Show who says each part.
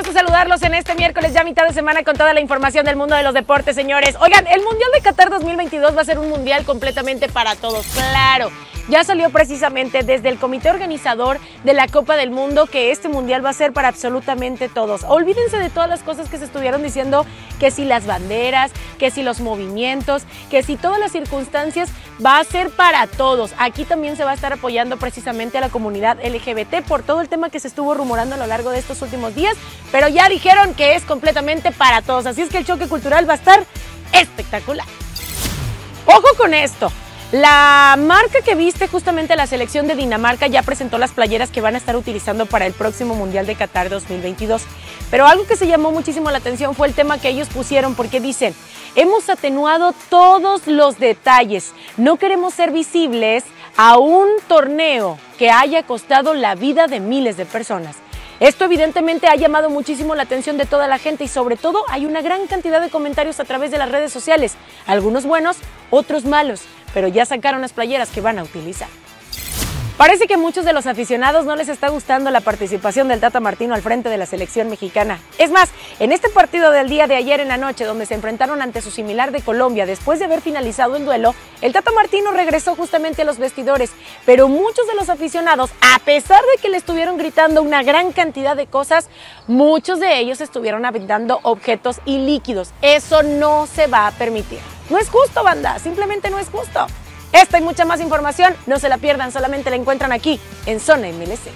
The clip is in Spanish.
Speaker 1: gusto saludarlos en este miércoles, ya mitad de semana, con toda la información del mundo de los deportes, señores. Oigan, el Mundial de Qatar 2022 va a ser un mundial completamente para todos, claro. Ya salió precisamente desde el comité organizador de la Copa del Mundo que este mundial va a ser para absolutamente todos. Olvídense de todas las cosas que se estuvieron diciendo, que si las banderas, que si los movimientos, que si todas las circunstancias, va a ser para todos. Aquí también se va a estar apoyando precisamente a la comunidad LGBT por todo el tema que se estuvo rumorando a lo largo de estos últimos días, pero ya dijeron que es completamente para todos. Así es que el choque cultural va a estar espectacular. Ojo con esto. La marca que viste justamente la selección de Dinamarca ya presentó las playeras que van a estar utilizando para el próximo Mundial de Qatar 2022. Pero algo que se llamó muchísimo la atención fue el tema que ellos pusieron porque dicen, hemos atenuado todos los detalles, no queremos ser visibles a un torneo que haya costado la vida de miles de personas. Esto evidentemente ha llamado muchísimo la atención de toda la gente y sobre todo hay una gran cantidad de comentarios a través de las redes sociales, algunos buenos, otros malos, pero ya sacaron las playeras que van a utilizar. Parece que a muchos de los aficionados no les está gustando la participación del Tata Martino al frente de la selección mexicana. Es más, en este partido del día de ayer en la noche, donde se enfrentaron ante su similar de Colombia, después de haber finalizado el duelo, el Tata Martino regresó justamente a los vestidores, pero muchos de los aficionados, a pesar de que le estuvieron gritando una gran cantidad de cosas, muchos de ellos estuvieron aventando objetos y líquidos. Eso no se va a permitir. No es justo, banda, simplemente no es justo. Esta y mucha más información, no se la pierdan, solamente la encuentran aquí en Zona MLC.